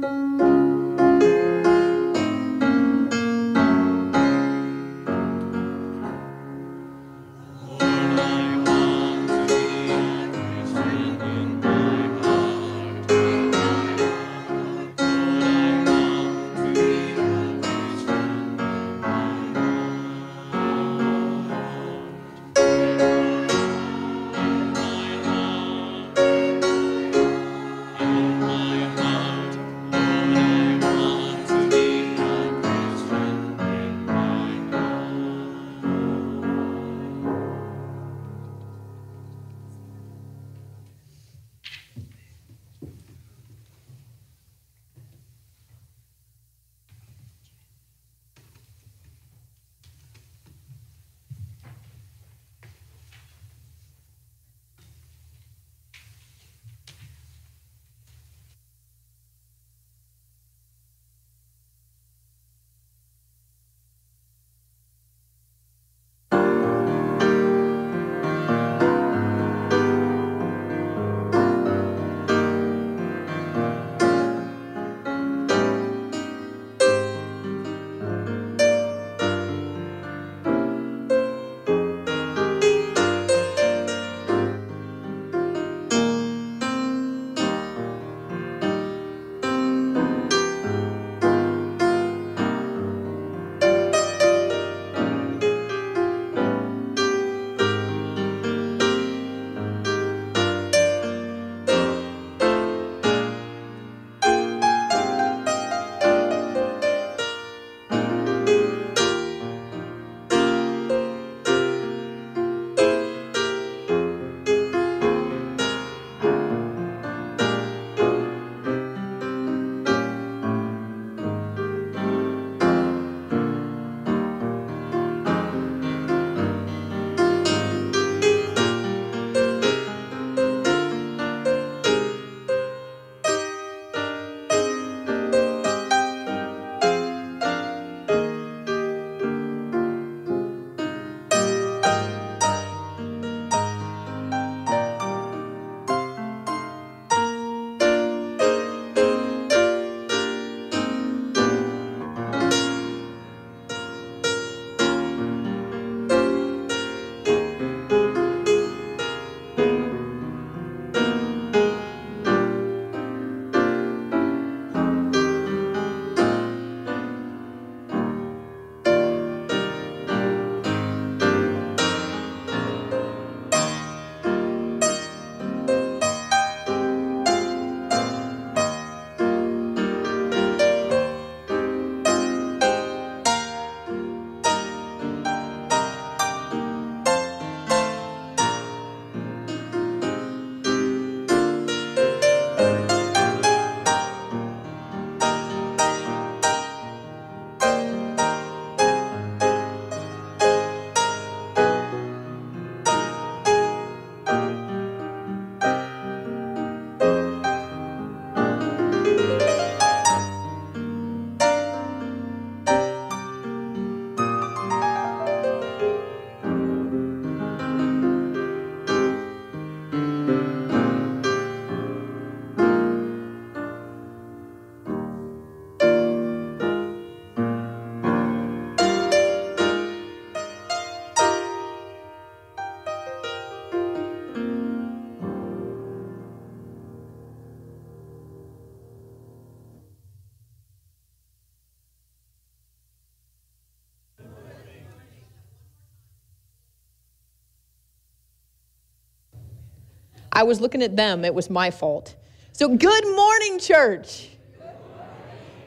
Música I was looking at them, it was my fault. So, good morning, church.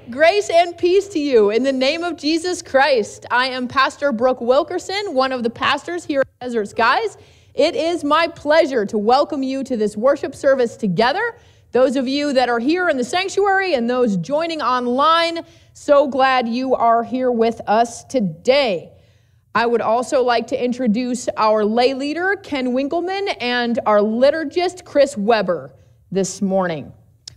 Grace and peace to you in the name of Jesus Christ. I am Pastor Brooke Wilkerson, one of the pastors here at Desert Skies. It is my pleasure to welcome you to this worship service together. Those of you that are here in the sanctuary and those joining online, so glad you are here with us today. I would also like to introduce our lay leader, Ken Winkleman, and our liturgist, Chris Weber, this morning.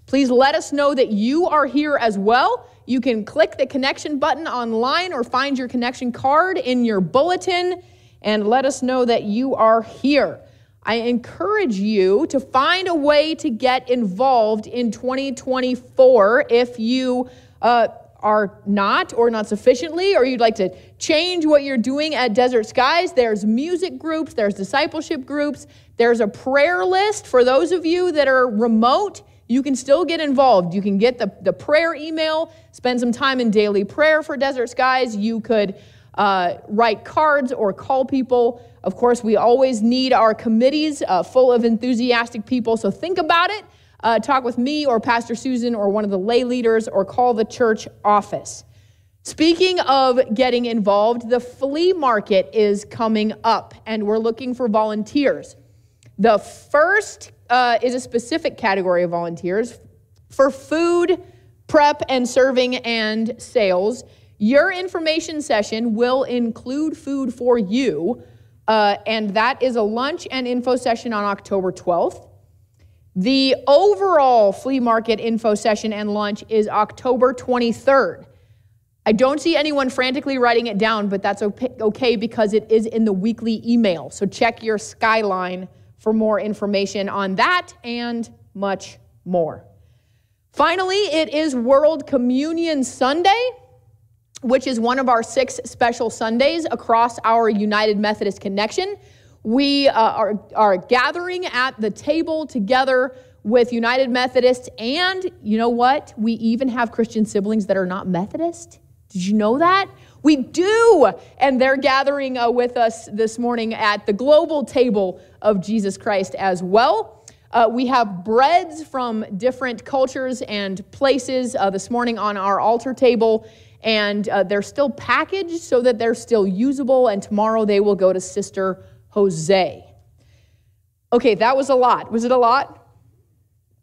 Please let us know that you are here as well. You can click the connection button online or find your connection card in your bulletin and let us know that you are here. I encourage you to find a way to get involved in 2024 if you uh, are not or not sufficiently, or you'd like to change what you're doing at Desert Skies. There's music groups, there's discipleship groups, there's a prayer list for those of you that are remote. You can still get involved. You can get the, the prayer email, spend some time in daily prayer for Desert Skies. You could uh, write cards or call people. Of course, we always need our committees uh, full of enthusiastic people, so think about it. Uh, talk with me or Pastor Susan or one of the lay leaders or call the church office. Speaking of getting involved, the flea market is coming up and we're looking for volunteers. The first uh, is a specific category of volunteers for food, prep, and serving and sales. Your information session will include food for you, uh, and that is a lunch and info session on October 12th. The overall flea market info session and lunch is October 23rd. I don't see anyone frantically writing it down, but that's okay because it is in the weekly email. So check your skyline for more information on that and much more. Finally, it is World Communion Sunday which is one of our six special Sundays across our United Methodist connection. We uh, are, are gathering at the table together with United Methodists, and you know what? We even have Christian siblings that are not Methodist. Did you know that? We do. And they're gathering uh, with us this morning at the global table of Jesus Christ as well. Uh, we have breads from different cultures and places uh, this morning on our altar table and uh, they're still packaged so that they're still usable, and tomorrow they will go to Sister Jose. Okay, that was a lot. Was it a lot?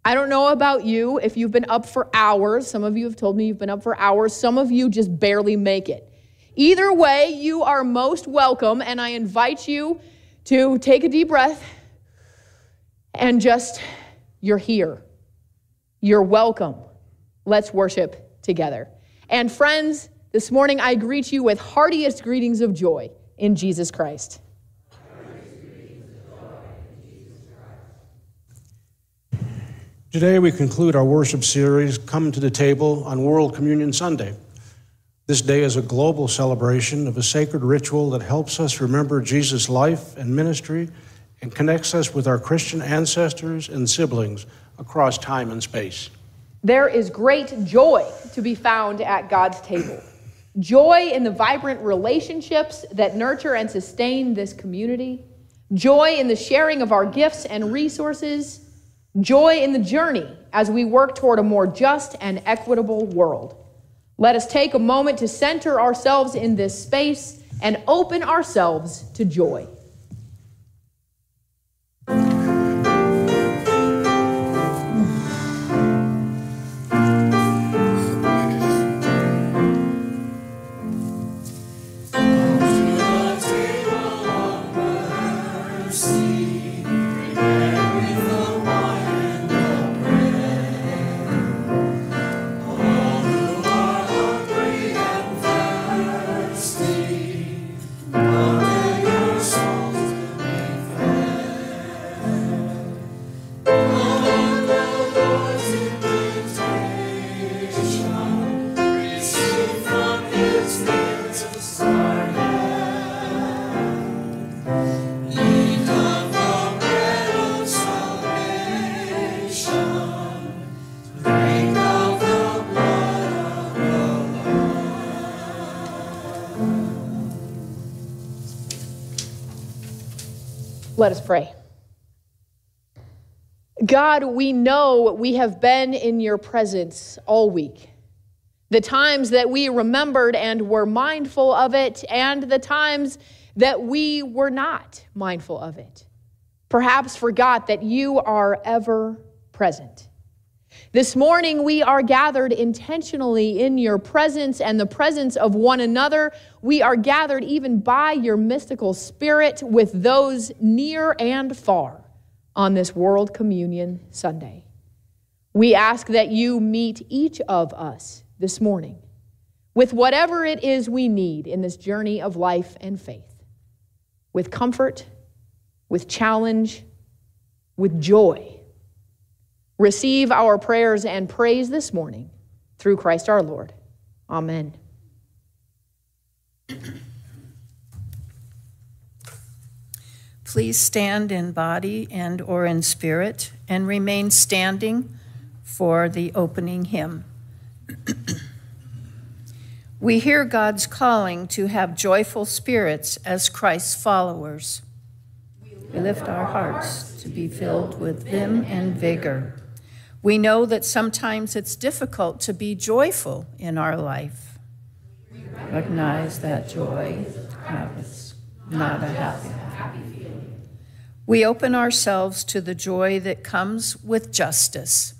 I don't know about you if you've been up for hours. Some of you have told me you've been up for hours. Some of you just barely make it. Either way, you are most welcome, and I invite you to take a deep breath and just, you're here. You're welcome. Let's worship together. And friends, this morning I greet you with heartiest greetings of joy in Jesus Christ. Today we conclude our worship series, Come to the Table, on World Communion Sunday. This day is a global celebration of a sacred ritual that helps us remember Jesus' life and ministry and connects us with our Christian ancestors and siblings across time and space. There is great joy to be found at God's table. Joy in the vibrant relationships that nurture and sustain this community. Joy in the sharing of our gifts and resources. Joy in the journey as we work toward a more just and equitable world. Let us take a moment to center ourselves in this space and open ourselves to joy. Let us pray. God, we know we have been in your presence all week. The times that we remembered and were mindful of it, and the times that we were not mindful of it. Perhaps forgot that you are ever present. This morning, we are gathered intentionally in your presence and the presence of one another. We are gathered even by your mystical spirit with those near and far on this World Communion Sunday. We ask that you meet each of us this morning with whatever it is we need in this journey of life and faith, with comfort, with challenge, with joy. Receive our prayers and praise this morning through Christ our Lord. Amen. Please stand in body and or in spirit and remain standing for the opening hymn. we hear God's calling to have joyful spirits as Christ's followers. We lift our hearts to be filled with vim and vigor. We know that sometimes it's difficult to be joyful in our life. We Recognize that joy happens, not a happy. Feeling. We open ourselves to the joy that comes with justice.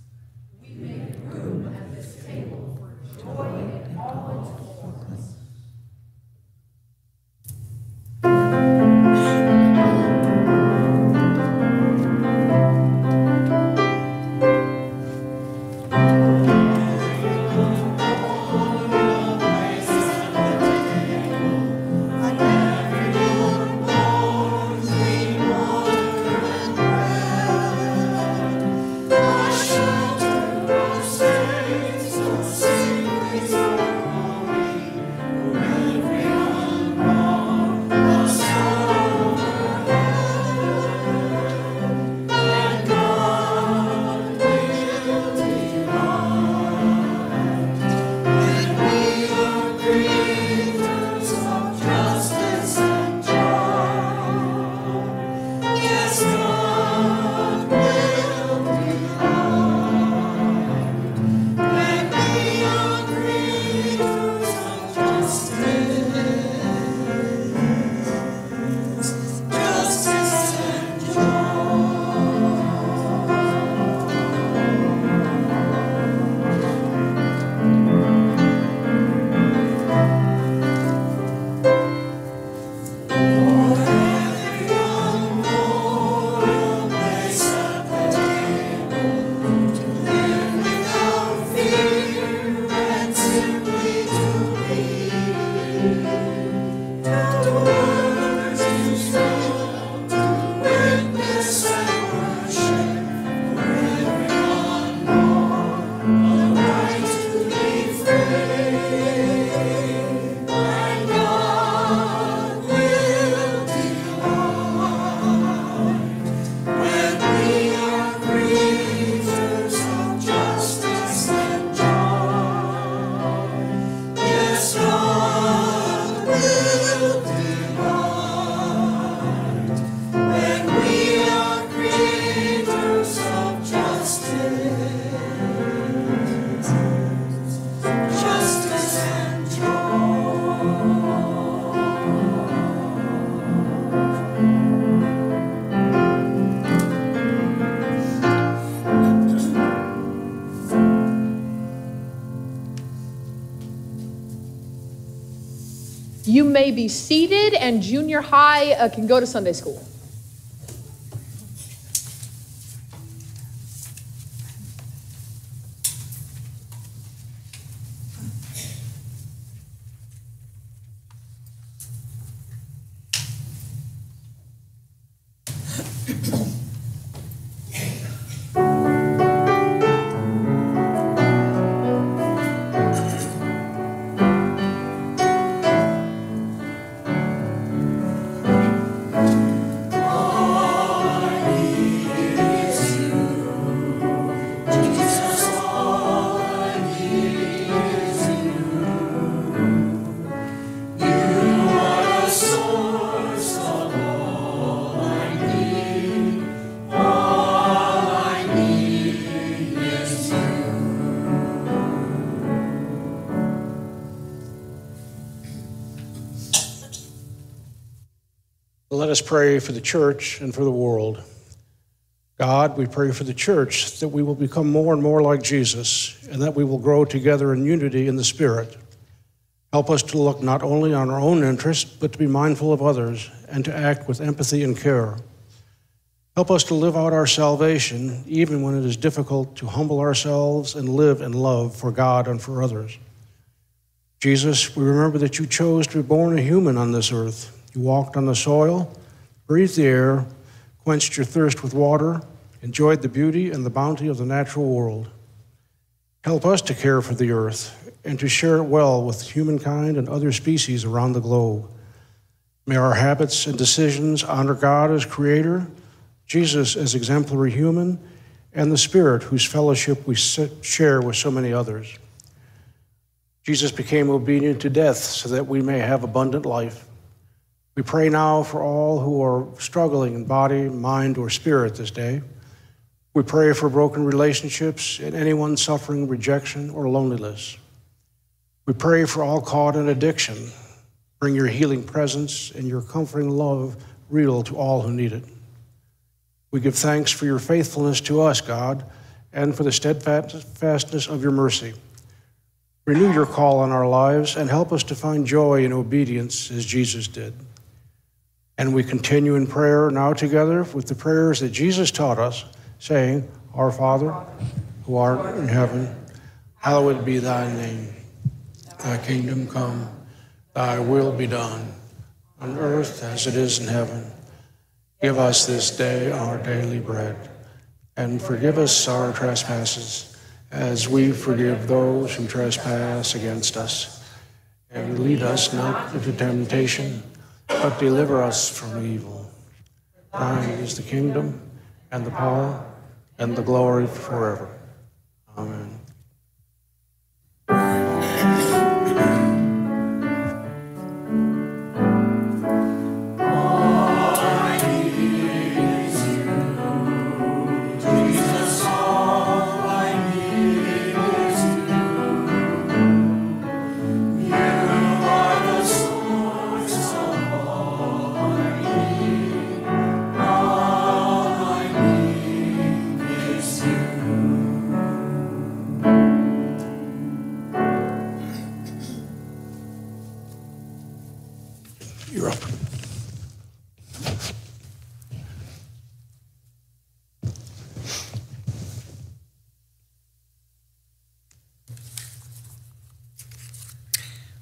May be seated, and junior high uh, can go to Sunday school. Us pray for the church and for the world. God, we pray for the church that we will become more and more like Jesus and that we will grow together in unity in the Spirit. Help us to look not only on our own interests, but to be mindful of others and to act with empathy and care. Help us to live out our salvation, even when it is difficult to humble ourselves and live in love for God and for others. Jesus, we remember that you chose to be born a human on this earth you walked on the soil, breathed the air, quenched your thirst with water, enjoyed the beauty and the bounty of the natural world. Help us to care for the earth and to share it well with humankind and other species around the globe. May our habits and decisions honor God as Creator, Jesus as exemplary human, and the Spirit whose fellowship we share with so many others. Jesus became obedient to death so that we may have abundant life. We pray now for all who are struggling in body, mind, or spirit this day. We pray for broken relationships and anyone suffering rejection or loneliness. We pray for all caught in addiction. Bring your healing presence and your comforting love real to all who need it. We give thanks for your faithfulness to us, God, and for the steadfastness of your mercy. Renew your call on our lives and help us to find joy in obedience as Jesus did. And we continue in prayer now together with the prayers that Jesus taught us, saying, Our Father, who art in heaven, hallowed be thy name. Thy kingdom come, thy will be done, on earth as it is in heaven. Give us this day our daily bread, and forgive us our trespasses, as we forgive those who trespass against us. And lead us not into temptation, but deliver us from evil. Thine is the kingdom, and the power, and the glory forever. Amen.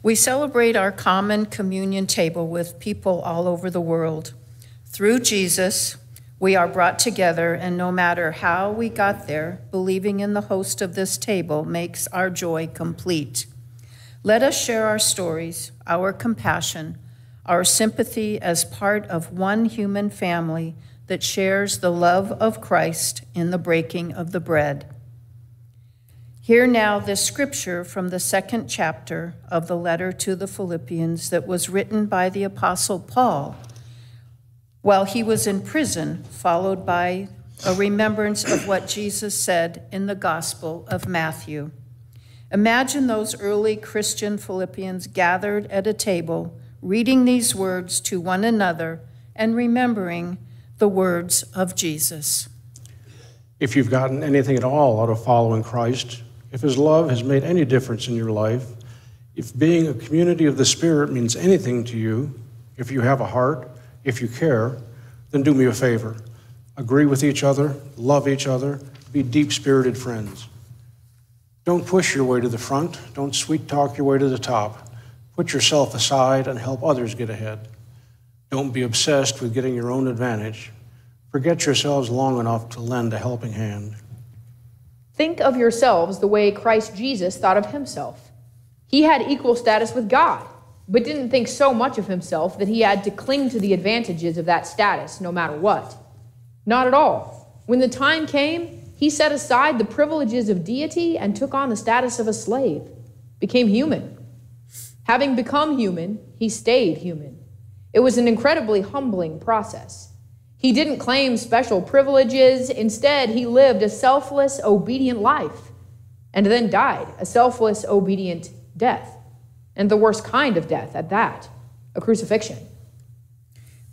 We celebrate our common communion table with people all over the world. Through Jesus, we are brought together, and no matter how we got there, believing in the host of this table makes our joy complete. Let us share our stories, our compassion, our sympathy as part of one human family that shares the love of Christ in the breaking of the bread. Hear now this scripture from the second chapter of the letter to the Philippians that was written by the Apostle Paul while he was in prison, followed by a remembrance of what Jesus said in the Gospel of Matthew. Imagine those early Christian Philippians gathered at a table, reading these words to one another and remembering the words of Jesus. If you've gotten anything at all out of following Christ, if His love has made any difference in your life, if being a community of the Spirit means anything to you, if you have a heart, if you care, then do me a favor. Agree with each other, love each other, be deep spirited friends. Don't push your way to the front, don't sweet talk your way to the top. Put yourself aside and help others get ahead. Don't be obsessed with getting your own advantage. Forget yourselves long enough to lend a helping hand. Think of yourselves the way Christ Jesus thought of himself. He had equal status with God, but didn't think so much of himself that he had to cling to the advantages of that status no matter what. Not at all. When the time came, he set aside the privileges of deity and took on the status of a slave, became human. Having become human, he stayed human. It was an incredibly humbling process. He didn't claim special privileges. Instead, he lived a selfless, obedient life and then died a selfless, obedient death. And the worst kind of death at that a crucifixion.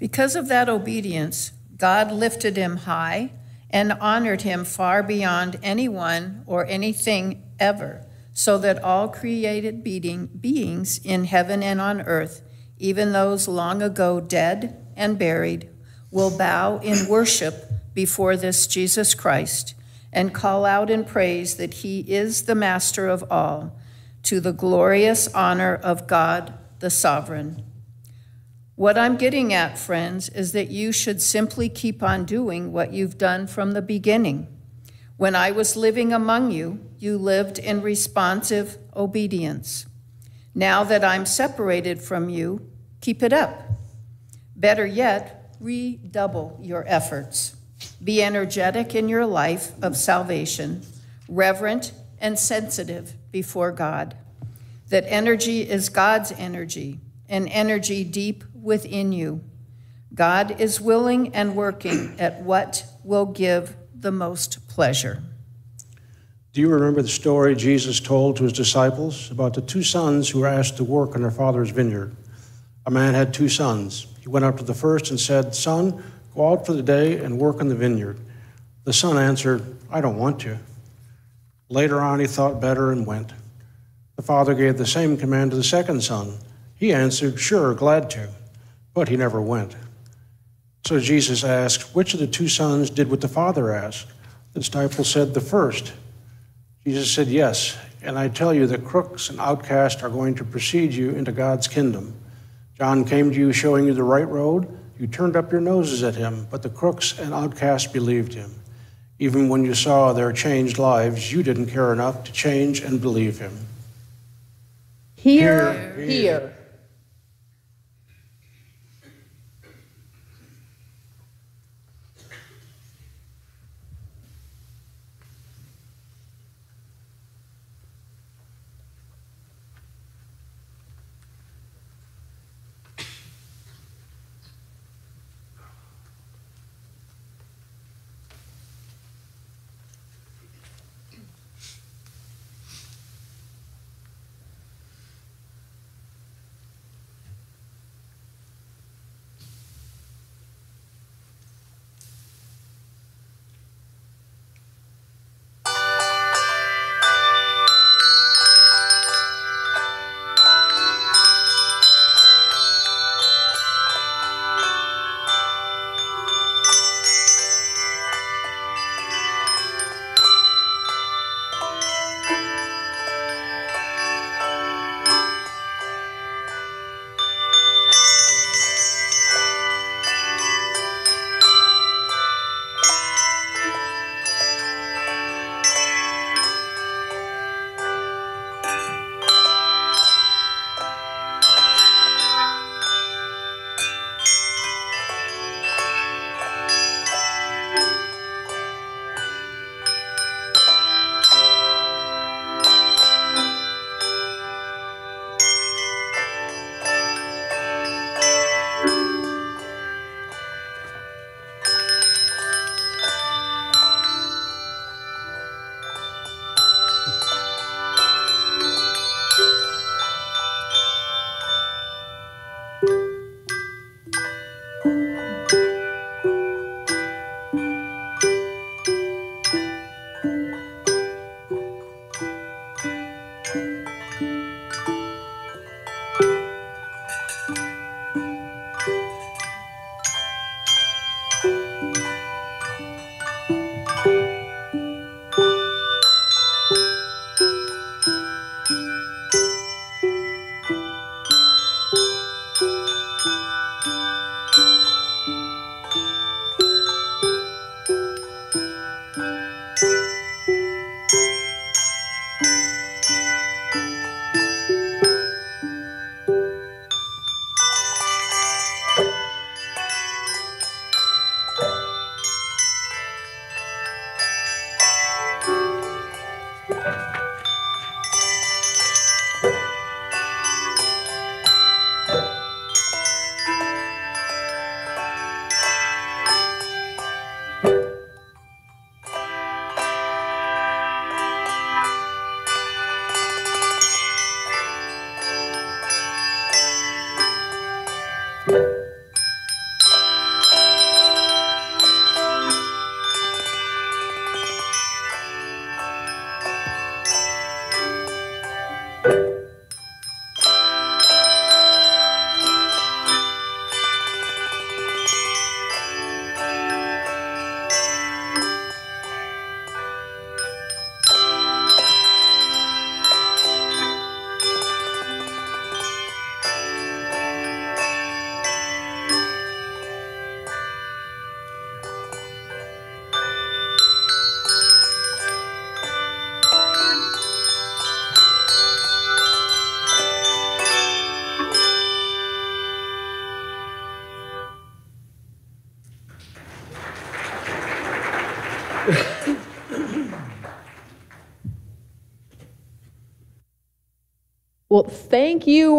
Because of that obedience, God lifted him high and honored him far beyond anyone or anything ever, so that all created being, beings in heaven and on earth, even those long ago dead and buried, will bow in worship before this Jesus Christ and call out in praise that he is the master of all, to the glorious honor of God the sovereign. What I'm getting at, friends, is that you should simply keep on doing what you've done from the beginning. When I was living among you, you lived in responsive obedience. Now that I'm separated from you, keep it up. Better yet, redouble your efforts. Be energetic in your life of salvation, reverent and sensitive before God. That energy is God's energy, an energy deep within you. God is willing and working at what will give the most pleasure. Do you remember the story Jesus told to his disciples about the two sons who were asked to work in their father's vineyard? A man had two sons. He went up to the first and said, Son, go out for the day and work in the vineyard. The son answered, I don't want to. Later on, he thought better and went. The father gave the same command to the second son. He answered, Sure, glad to. But he never went. So Jesus asked, Which of the two sons did what the father asked? The disciple said, The first. Jesus said, Yes, and I tell you that crooks and outcasts are going to precede you into God's kingdom. John came to you showing you the right road. You turned up your noses at him, but the crooks and outcasts believed him. Even when you saw their changed lives, you didn't care enough to change and believe him. Here, here. hear.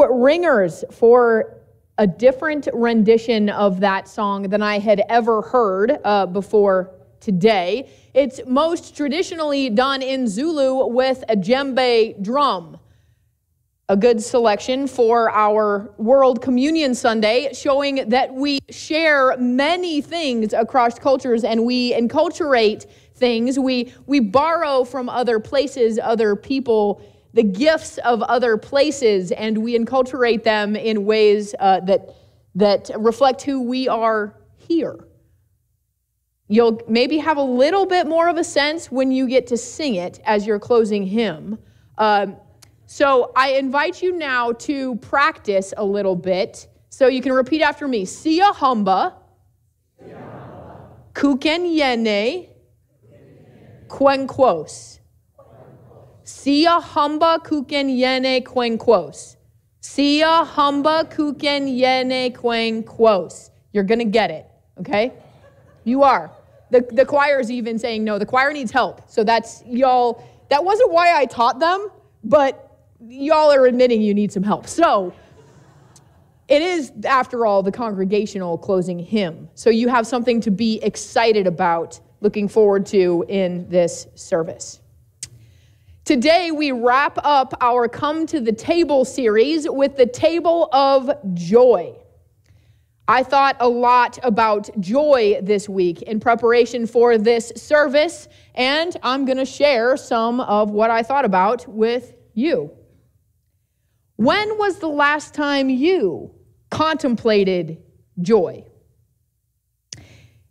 Ringers, for a different rendition of that song than I had ever heard uh, before today. It's most traditionally done in Zulu with a djembe drum. A good selection for our World Communion Sunday, showing that we share many things across cultures and we enculturate things. We, we borrow from other places, other people the gifts of other places and we enculturate them in ways uh, that, that reflect who we are here. You'll maybe have a little bit more of a sense when you get to sing it as you're closing hymn. Um, so I invite you now to practice a little bit. So you can repeat after me Siyahamba, Kuken Yene, Quenquos. Siyahamba kuken yene quen quos. Siyahamba kuken yene quen quos. You're going to get it, okay? You are. The, the choir is even saying no. The choir needs help. So that's y'all. That wasn't why I taught them, but y'all are admitting you need some help. So it is, after all, the congregational closing hymn. So you have something to be excited about, looking forward to in this service. Today, we wrap up our Come to the Table series with the Table of Joy. I thought a lot about joy this week in preparation for this service, and I'm going to share some of what I thought about with you. When was the last time you contemplated joy?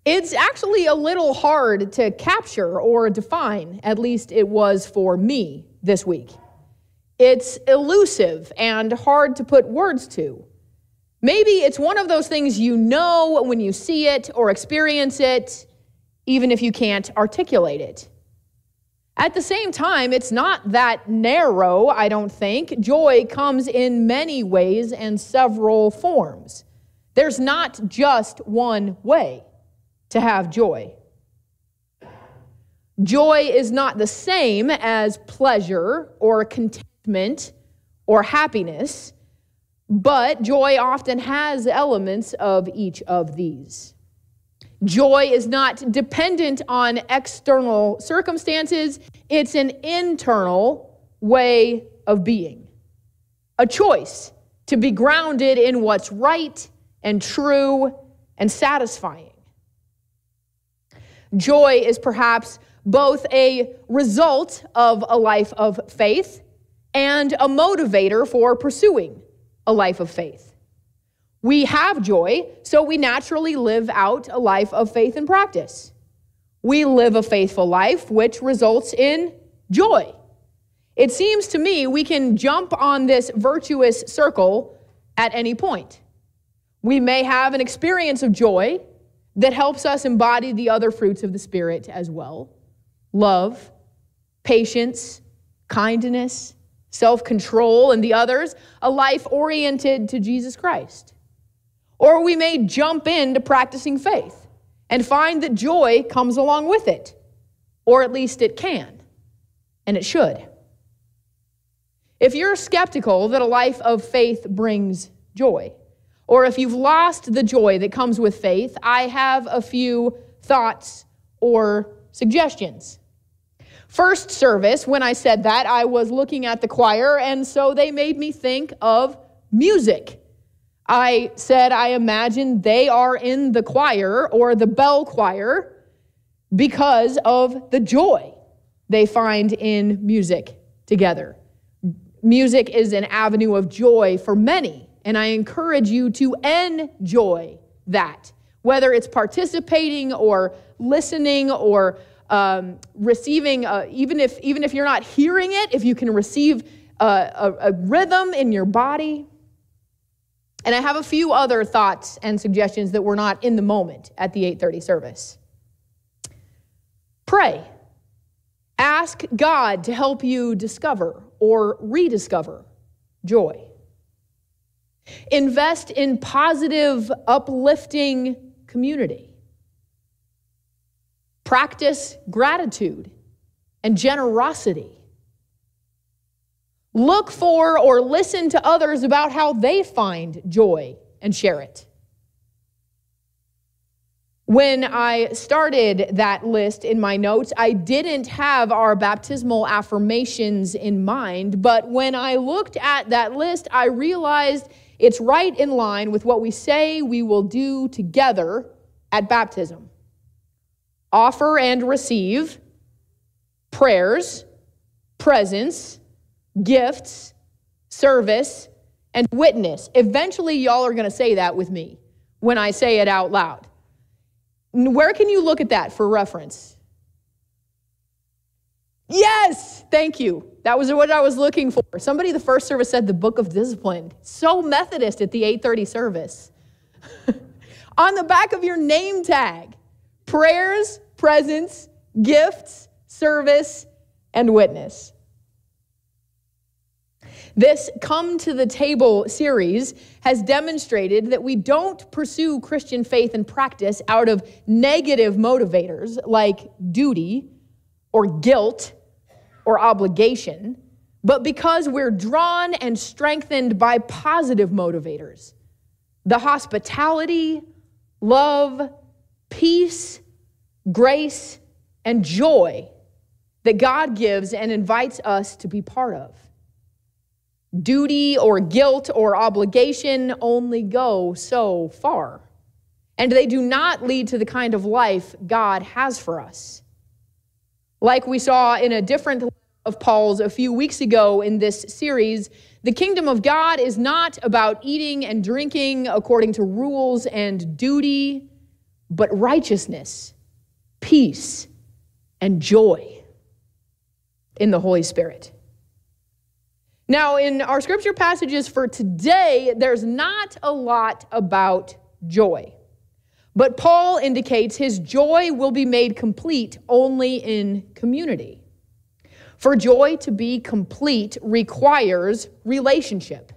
It's actually a little hard to capture or define, at least it was for me this week. It's elusive and hard to put words to. Maybe it's one of those things you know when you see it or experience it, even if you can't articulate it. At the same time, it's not that narrow, I don't think. Joy comes in many ways and several forms. There's not just one way to have joy. Joy is not the same as pleasure or contentment or happiness, but joy often has elements of each of these. Joy is not dependent on external circumstances, it's an internal way of being. A choice to be grounded in what's right and true and satisfying. Joy is perhaps both a result of a life of faith and a motivator for pursuing a life of faith. We have joy, so we naturally live out a life of faith and practice. We live a faithful life, which results in joy. It seems to me we can jump on this virtuous circle at any point. We may have an experience of joy that helps us embody the other fruits of the Spirit as well love, patience, kindness, self control, and the others, a life oriented to Jesus Christ. Or we may jump into practicing faith and find that joy comes along with it, or at least it can, and it should. If you're skeptical that a life of faith brings joy, or if you've lost the joy that comes with faith, I have a few thoughts or suggestions. First service, when I said that, I was looking at the choir, and so they made me think of music. I said, I imagine they are in the choir or the bell choir because of the joy they find in music together. Music is an avenue of joy for many. And I encourage you to enjoy that, whether it's participating or listening or um, receiving, uh, even, if, even if you're not hearing it, if you can receive uh, a, a rhythm in your body. And I have a few other thoughts and suggestions that were not in the moment at the 8:30 service. Pray. Ask God to help you discover or rediscover joy. Invest in positive, uplifting community. Practice gratitude and generosity. Look for or listen to others about how they find joy and share it. When I started that list in my notes, I didn't have our baptismal affirmations in mind, but when I looked at that list, I realized it's right in line with what we say we will do together at baptism offer and receive prayers, presence, gifts, service, and witness. Eventually, y'all are going to say that with me when I say it out loud. Where can you look at that for reference? Yes, thank you. That was what I was looking for. Somebody the first service said the book of discipline. So Methodist at the 8:30 service. On the back of your name tag, prayers, presence, gifts, service, and witness. This Come to the Table series has demonstrated that we don't pursue Christian faith and practice out of negative motivators like duty or guilt or obligation, but because we're drawn and strengthened by positive motivators the hospitality, love, peace, grace, and joy that God gives and invites us to be part of. Duty or guilt or obligation only go so far, and they do not lead to the kind of life God has for us. Like we saw in a different of Paul's a few weeks ago in this series, the kingdom of God is not about eating and drinking according to rules and duty, but righteousness, peace, and joy in the Holy Spirit. Now, in our scripture passages for today, there's not a lot about joy. But Paul indicates his joy will be made complete only in community. For joy to be complete requires relationship.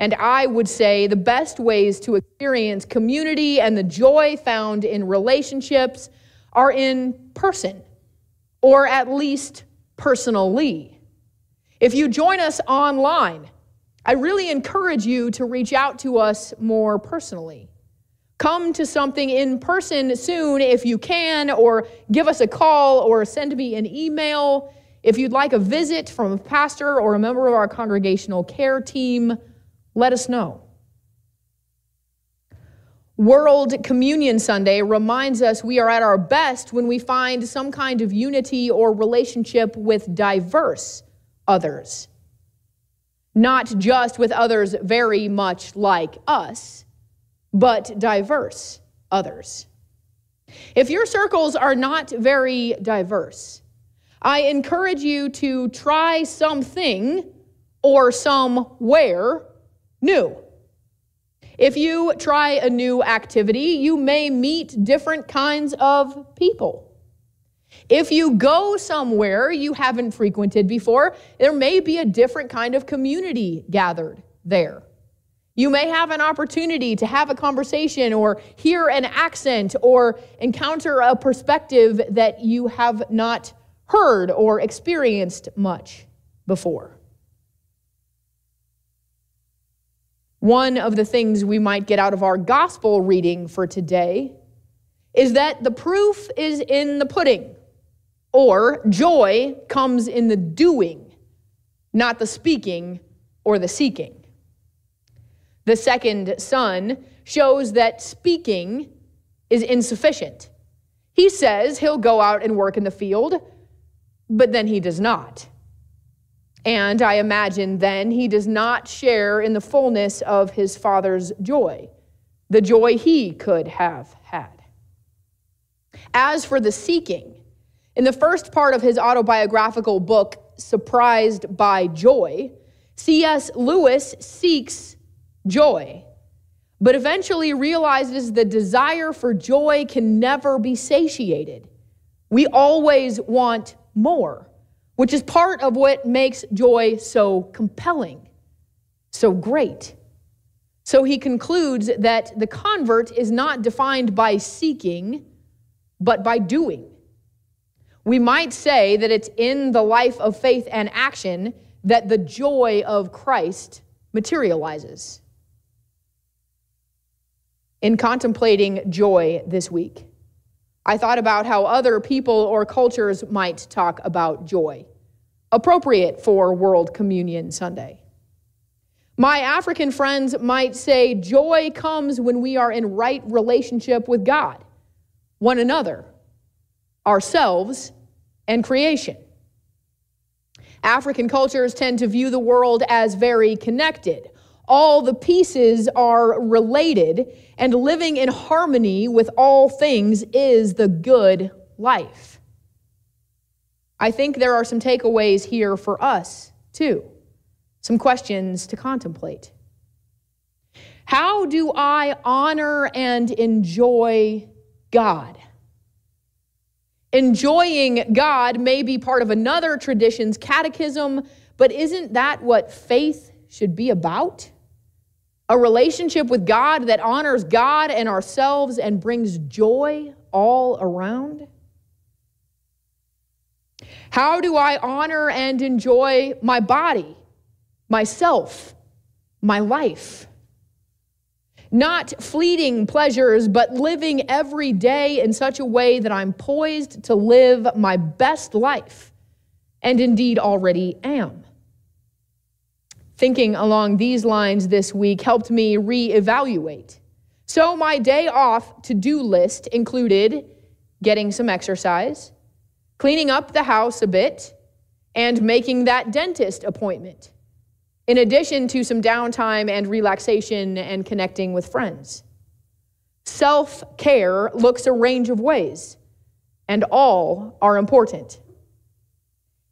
And I would say the best ways to experience community and the joy found in relationships are in person, or at least personally. If you join us online, I really encourage you to reach out to us more personally. Come to something in person soon if you can, or give us a call or send me an email. If you'd like a visit from a pastor or a member of our congregational care team, let us know. World Communion Sunday reminds us we are at our best when we find some kind of unity or relationship with diverse others. Not just with others very much like us, but diverse others. If your circles are not very diverse, I encourage you to try something or somewhere new. If you try a new activity, you may meet different kinds of people. If you go somewhere you haven't frequented before, there may be a different kind of community gathered there. You may have an opportunity to have a conversation or hear an accent or encounter a perspective that you have not heard or experienced much before. One of the things we might get out of our gospel reading for today is that the proof is in the pudding. Or joy comes in the doing, not the speaking or the seeking. The second son shows that speaking is insufficient. He says he'll go out and work in the field, but then he does not. And I imagine then he does not share in the fullness of his father's joy, the joy he could have had. As for the seeking, in the first part of his autobiographical book, Surprised by Joy, C.S. Lewis seeks joy, but eventually realizes the desire for joy can never be satiated. We always want more, which is part of what makes joy so compelling, so great. So he concludes that the convert is not defined by seeking, but by doing. We might say that it's in the life of faith and action that the joy of Christ materializes. In contemplating joy this week, I thought about how other people or cultures might talk about joy, appropriate for World Communion Sunday. My African friends might say joy comes when we are in right relationship with God, one another, ourselves, and creation. African cultures tend to view the world as very connected. All the pieces are related, and living in harmony with all things is the good life. I think there are some takeaways here for us, too, some questions to contemplate. How do I honor and enjoy God? Enjoying God may be part of another tradition's catechism, but isn't that what faith should be about? A relationship with God that honors God and ourselves and brings joy all around? How do I honor and enjoy my body, myself, my life? Not fleeting pleasures, but living every day in such a way that I'm poised to live my best life, and indeed already am. Thinking along these lines this week helped me reevaluate. So, my day off to do list included getting some exercise, cleaning up the house a bit, and making that dentist appointment in addition to some downtime and relaxation and connecting with friends. Self care looks a range of ways, and all are important.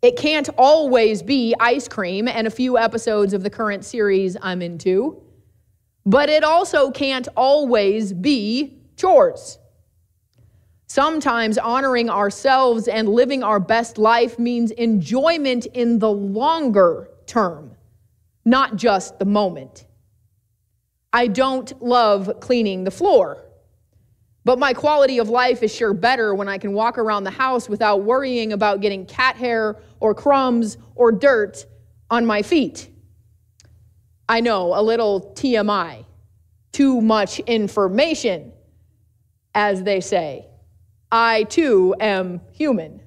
It can't always be ice cream and a few episodes of the current series I'm into, but it also can't always be chores. Sometimes honoring ourselves and living our best life means enjoyment in the longer term not just the moment. I don't love cleaning the floor, but my quality of life is sure better when I can walk around the house without worrying about getting cat hair or crumbs or dirt on my feet. I know, a little TMI, too much information, as they say. I too am human.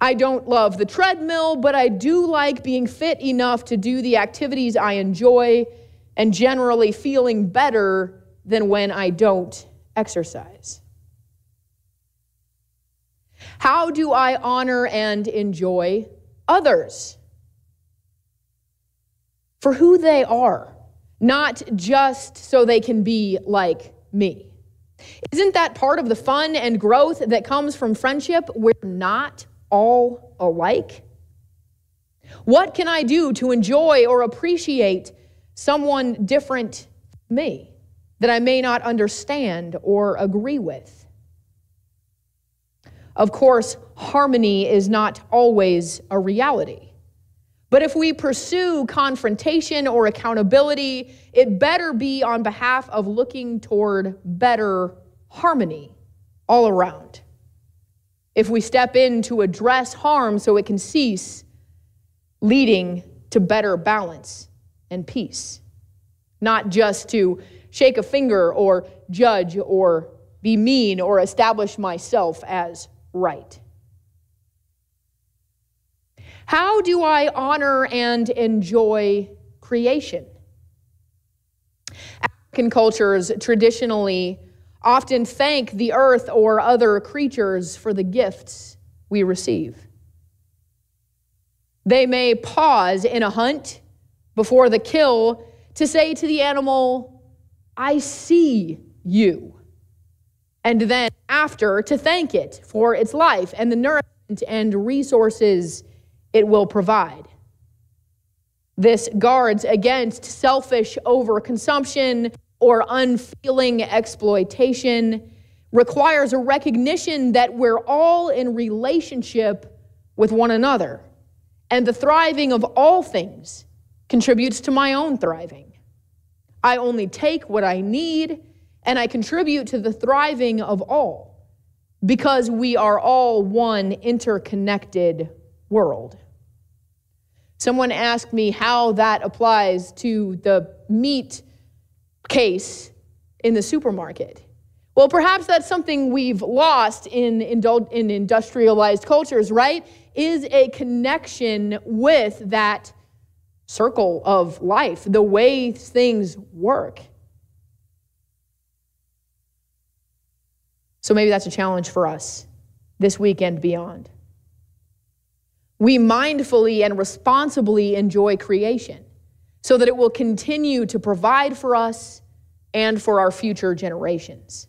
I don't love the treadmill, but I do like being fit enough to do the activities I enjoy and generally feeling better than when I don't exercise. How do I honor and enjoy others for who they are, not just so they can be like me? Isn't that part of the fun and growth that comes from friendship? We're not all alike? What can I do to enjoy or appreciate someone different me that I may not understand or agree with? Of course, harmony is not always a reality. But if we pursue confrontation or accountability, it better be on behalf of looking toward better harmony all around if we step in to address harm so it can cease, leading to better balance and peace. Not just to shake a finger or judge or be mean or establish myself as right. How do I honor and enjoy creation? African cultures traditionally often thank the earth or other creatures for the gifts we receive. They may pause in a hunt before the kill to say to the animal, I see you. And then after to thank it for its life and the nourishment and resources it will provide. This guards against selfish overconsumption or unfeeling exploitation requires a recognition that we're all in relationship with one another. And the thriving of all things contributes to my own thriving. I only take what I need and I contribute to the thriving of all because we are all one interconnected world. Someone asked me how that applies to the meat case in the supermarket. Well, perhaps that's something we've lost in, in industrialized cultures, right? Is a connection with that circle of life, the way things work. So maybe that's a challenge for us this weekend beyond. We mindfully and responsibly enjoy creation so that it will continue to provide for us and for our future generations.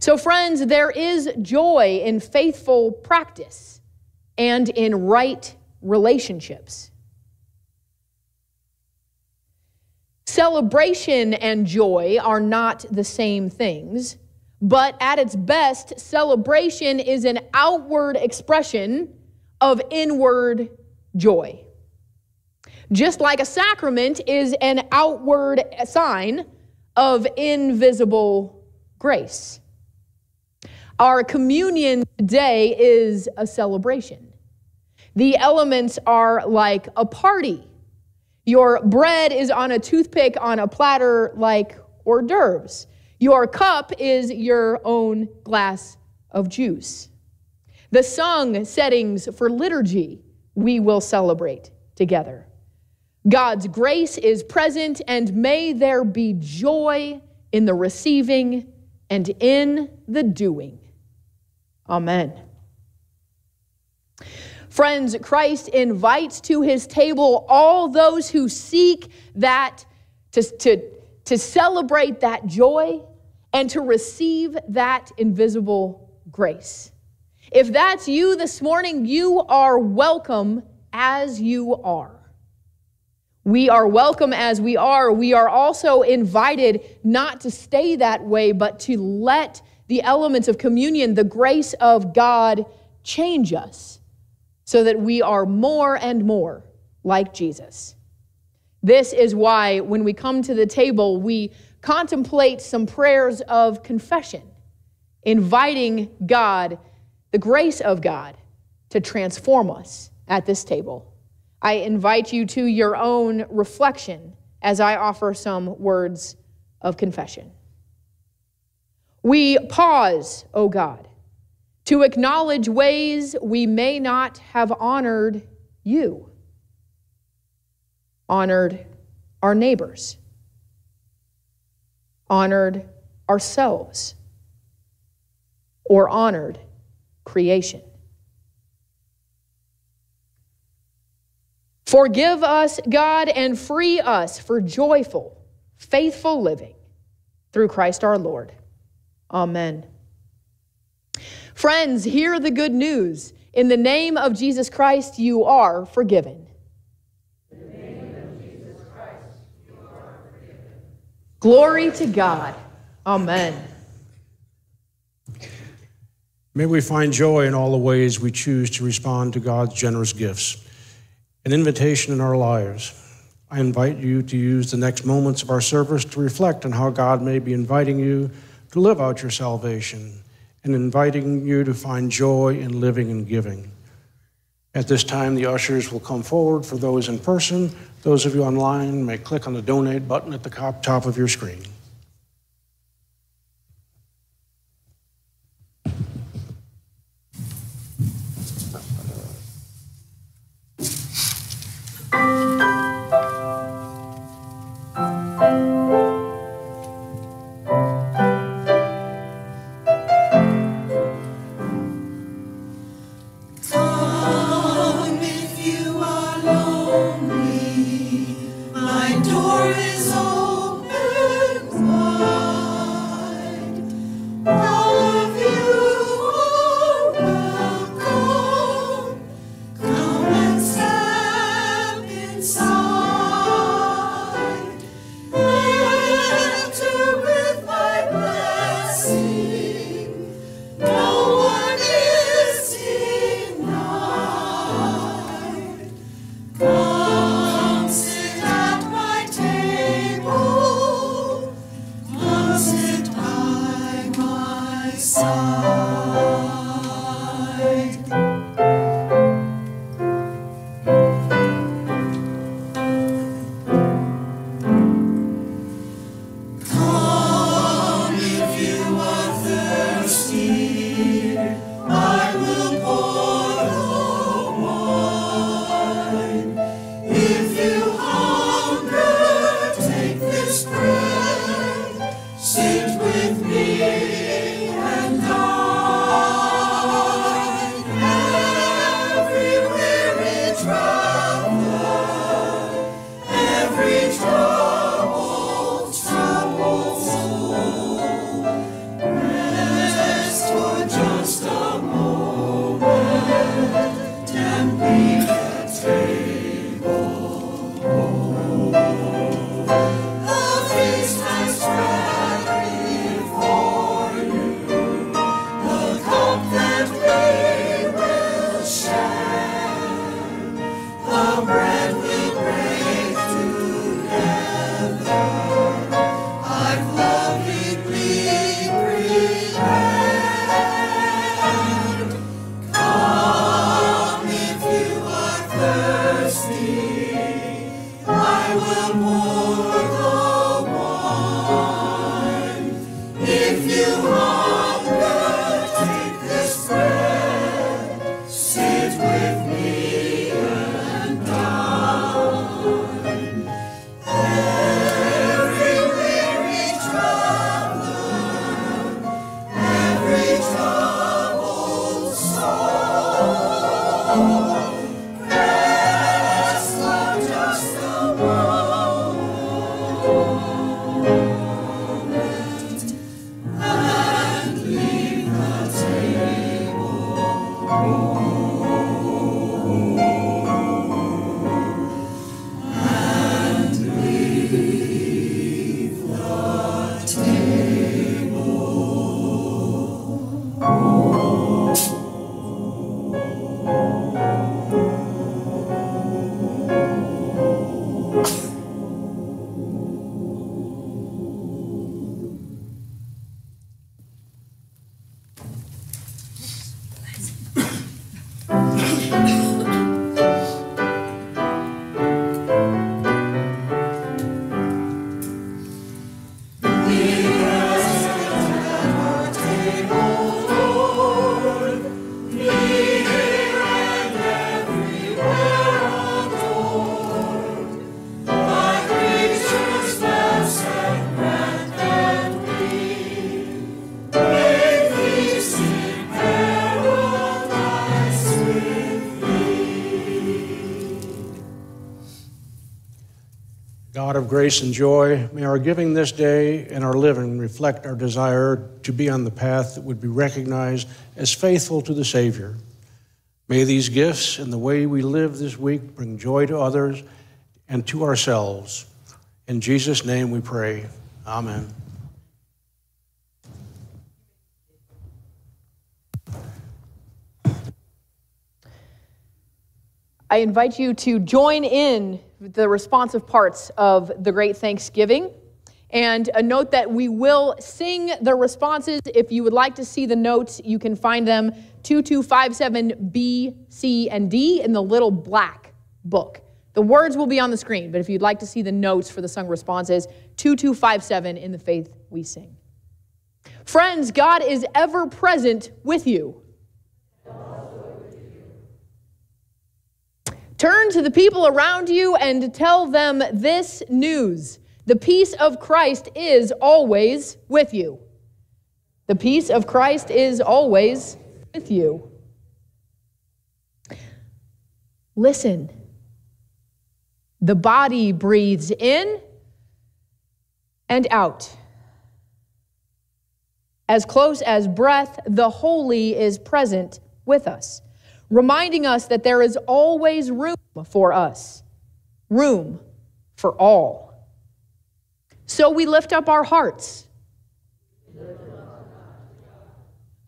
So, friends, there is joy in faithful practice and in right relationships. Celebration and joy are not the same things, but at its best, celebration is an outward expression of inward joy. Just like a sacrament is an outward sign of invisible grace. Our communion today is a celebration. The elements are like a party. Your bread is on a toothpick on a platter like hors d'oeuvres. Your cup is your own glass of juice. The sung settings for liturgy we will celebrate together. God's grace is present, and may there be joy in the receiving and in the doing. Amen. Friends, Christ invites to his table all those who seek that, to, to, to celebrate that joy and to receive that invisible grace. If that's you this morning, you are welcome as you are. We are welcome as we are. We are also invited not to stay that way, but to let the elements of communion, the grace of God, change us so that we are more and more like Jesus. This is why when we come to the table, we contemplate some prayers of confession, inviting God, the grace of God, to transform us at this table. I invite you to your own reflection as I offer some words of confession. We pause, O God, to acknowledge ways we may not have honored you, honored our neighbors, honored ourselves, or honored creation. Forgive us, God, and free us for joyful, faithful living through Christ our Lord. Amen. Friends, hear the good news. In the name of Jesus Christ, you are forgiven. Glory to God. Amen. May we find joy in all the ways we choose to respond to God's generous gifts an invitation in our lives. I invite you to use the next moments of our service to reflect on how God may be inviting you to live out your salvation and inviting you to find joy in living and giving. At this time, the ushers will come forward for those in person. Those of you online may click on the donate button at the top of your screen. Grace and joy, may our giving this day and our living reflect our desire to be on the path that would be recognized as faithful to the Savior. May these gifts and the way we live this week bring joy to others and to ourselves. In Jesus' name we pray. Amen. I invite you to join in the responsive parts of the Great Thanksgiving. And a note that we will sing the responses. If you would like to see the notes, you can find them 2257B, C, and D in the little black book. The words will be on the screen, but if you'd like to see the notes for the sung responses, 2257 in the faith we sing. Friends, God is ever present with you. Turn to the people around you and tell them this news. The peace of Christ is always with you. The peace of Christ is always with you. Listen. The body breathes in and out. As close as breath, the holy is present with us reminding us that there is always room for us, room for all. So we lift up our hearts.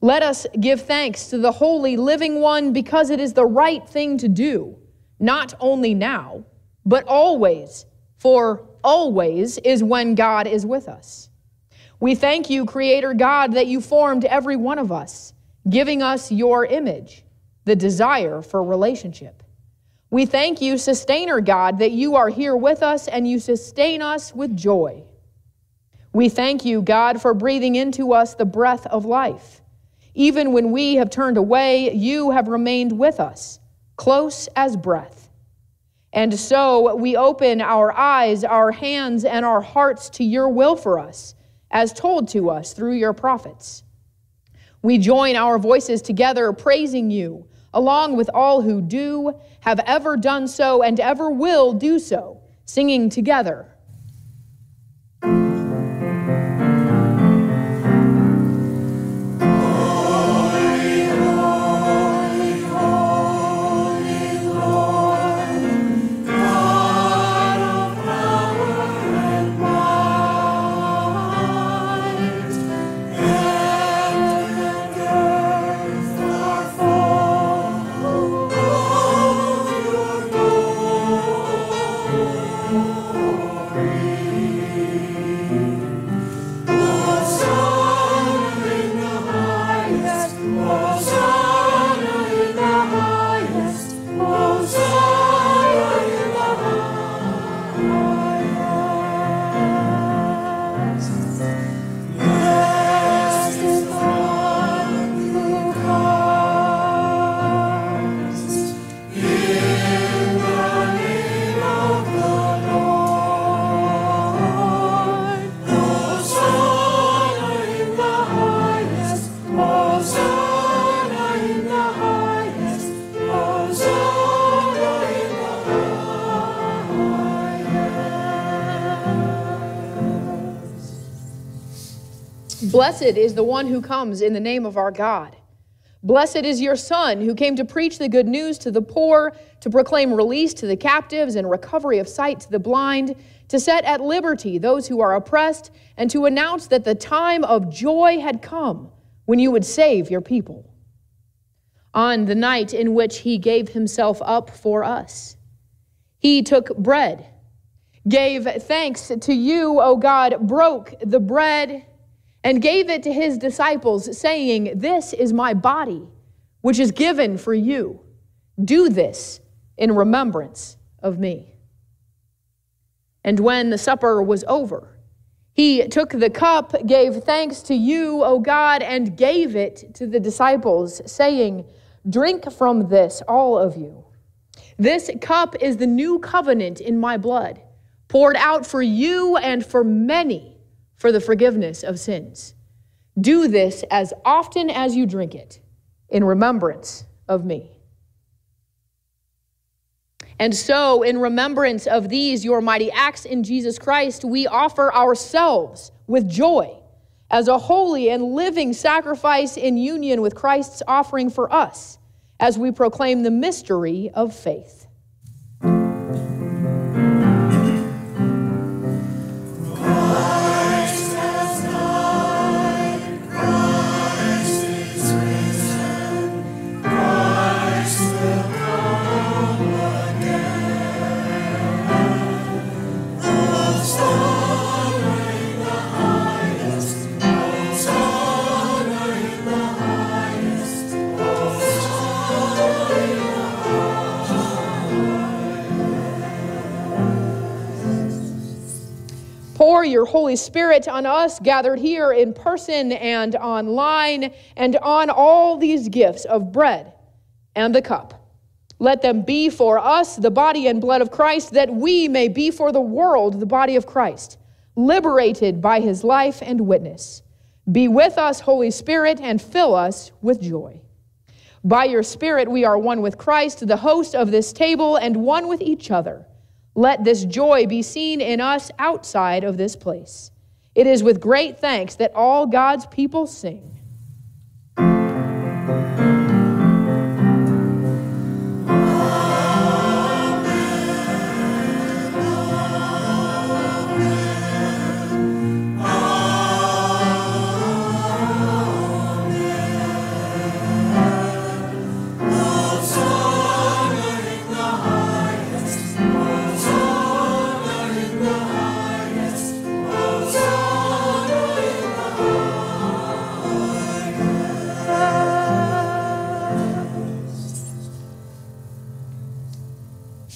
Let us give thanks to the Holy Living One because it is the right thing to do, not only now, but always, for always is when God is with us. We thank you, Creator God, that you formed every one of us, giving us your image the desire for relationship. We thank you, Sustainer God, that you are here with us and you sustain us with joy. We thank you, God, for breathing into us the breath of life. Even when we have turned away, you have remained with us, close as breath. And so we open our eyes, our hands, and our hearts to your will for us, as told to us through your prophets. We join our voices together, praising you along with all who do, have ever done so, and ever will do so, singing together. Blessed is the one who comes in the name of our God. Blessed is your Son, who came to preach the good news to the poor, to proclaim release to the captives and recovery of sight to the blind, to set at liberty those who are oppressed, and to announce that the time of joy had come when you would save your people. On the night in which he gave himself up for us, he took bread, gave thanks to you, O God, broke the bread and gave it to his disciples, saying, This is my body, which is given for you. Do this in remembrance of me. And when the supper was over, he took the cup, gave thanks to you, O God, and gave it to the disciples, saying, Drink from this, all of you. This cup is the new covenant in my blood, poured out for you and for many for the forgiveness of sins. Do this as often as you drink it in remembrance of me. And so, in remembrance of these, your mighty acts in Jesus Christ, we offer ourselves with joy as a holy and living sacrifice in union with Christ's offering for us as we proclaim the mystery of faith. Your Holy Spirit on us gathered here in person and online and on all these gifts of bread and the cup. Let them be for us the body and blood of Christ, that we may be for the world the body of Christ, liberated by his life and witness. Be with us, Holy Spirit, and fill us with joy. By your Spirit, we are one with Christ, the host of this table, and one with each other. Let this joy be seen in us outside of this place. It is with great thanks that all God's people sing.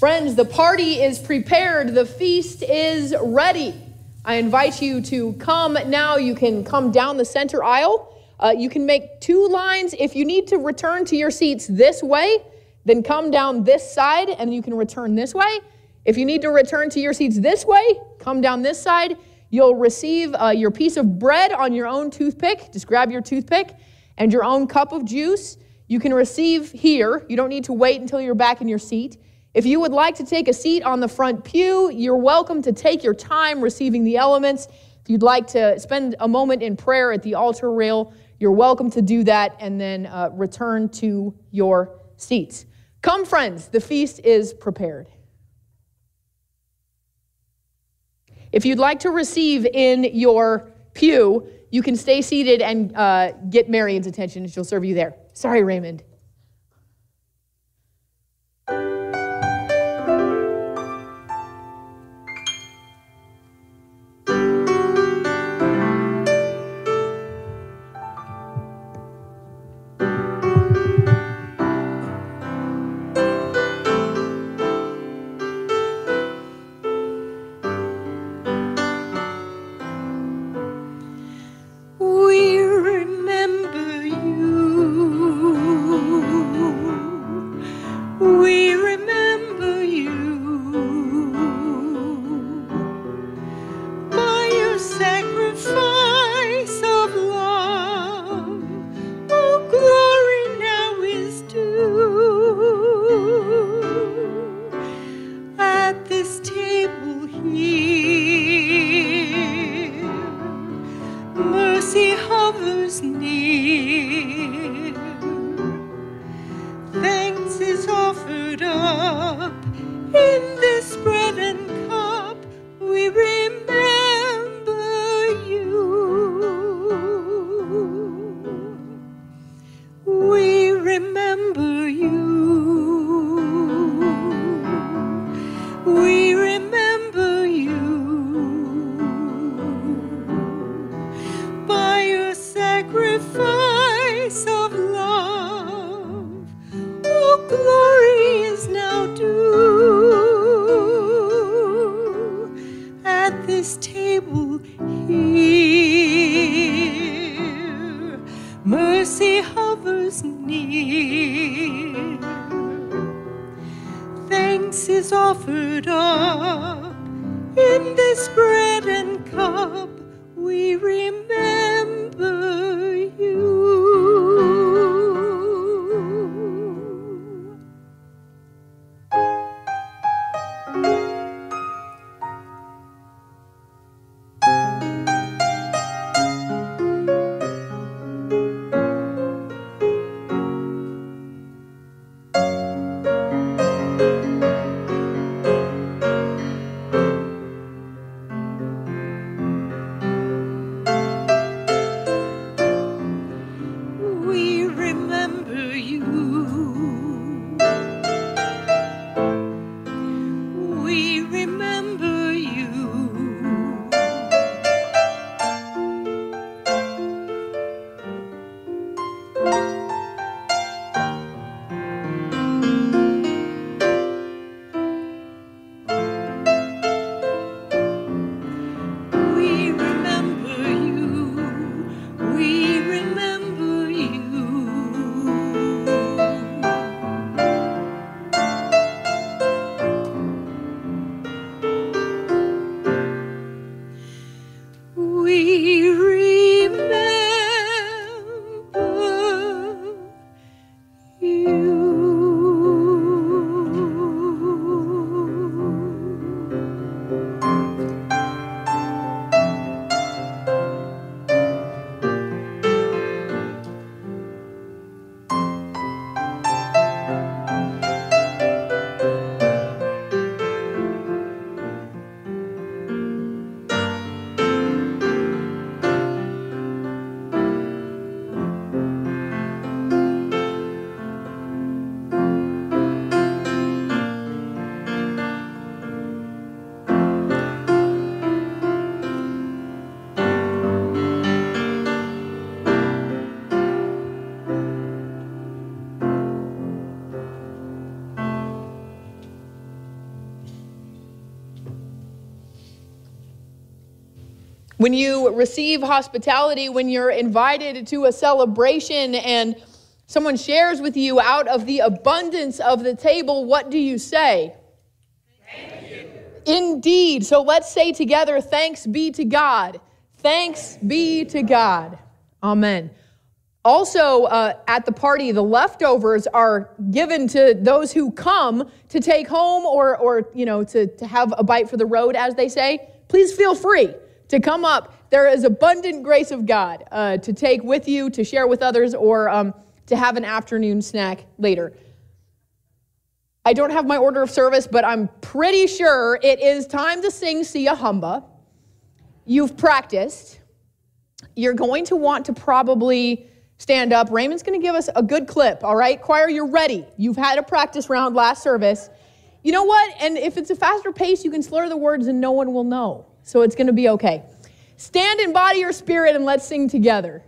Friends, the party is prepared, the feast is ready. I invite you to come now. You can come down the center aisle. Uh, you can make two lines. If you need to return to your seats this way, then come down this side and you can return this way. If you need to return to your seats this way, come down this side. You'll receive uh, your piece of bread on your own toothpick. Just grab your toothpick and your own cup of juice. You can receive here. You don't need to wait until you're back in your seat. If you would like to take a seat on the front pew, you're welcome to take your time receiving the elements. If you'd like to spend a moment in prayer at the altar rail, you're welcome to do that and then uh, return to your seats. Come, friends, the feast is prepared. If you'd like to receive in your pew, you can stay seated and uh, get Marion's attention. She'll serve you there. Sorry, Raymond. When you receive hospitality, when you're invited to a celebration and someone shares with you out of the abundance of the table, what do you say? Thank you. Indeed. So let's say together, thanks be to God. Thanks be to God. Amen. Also, uh, at the party, the leftovers are given to those who come to take home or, or you know, to, to have a bite for the road, as they say. Please feel free to come up. There is abundant grace of God uh, to take with you, to share with others, or um, to have an afternoon snack later. I don't have my order of service, but I'm pretty sure it is time to sing Siyahamba. You've practiced. You're going to want to probably stand up. Raymond's going to give us a good clip, all right? Choir, you're ready. You've had a practice round last service. You know what? And if it's a faster pace, you can slur the words and no one will know. So it's going to be okay. Stand in body or spirit and let's sing together.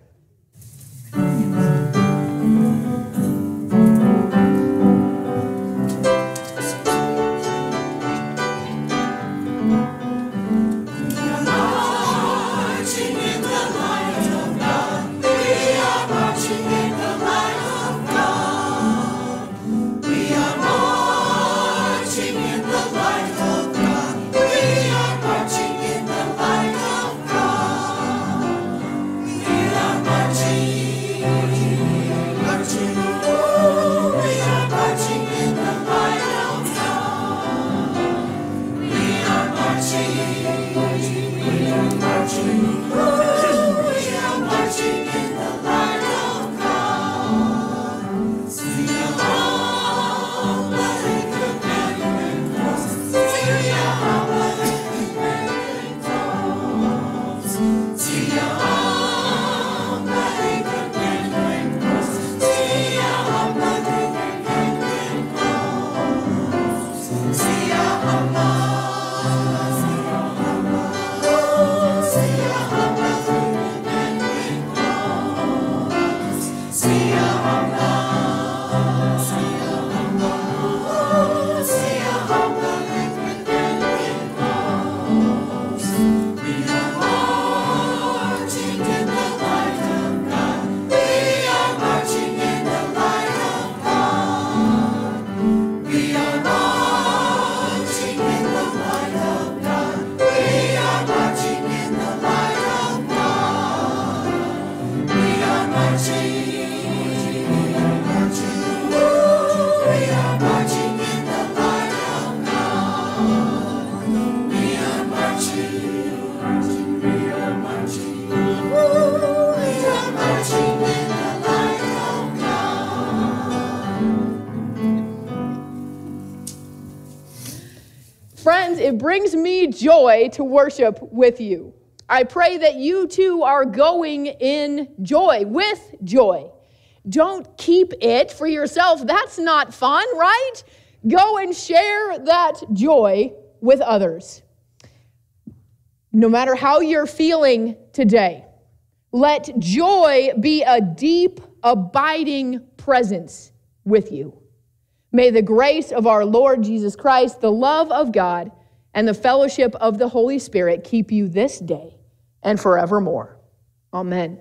Joy to worship with you. I pray that you too are going in joy, with joy. Don't keep it for yourself. That's not fun, right? Go and share that joy with others. No matter how you're feeling today, let joy be a deep, abiding presence with you. May the grace of our Lord Jesus Christ, the love of God, and the fellowship of the Holy Spirit keep you this day and forevermore. Amen.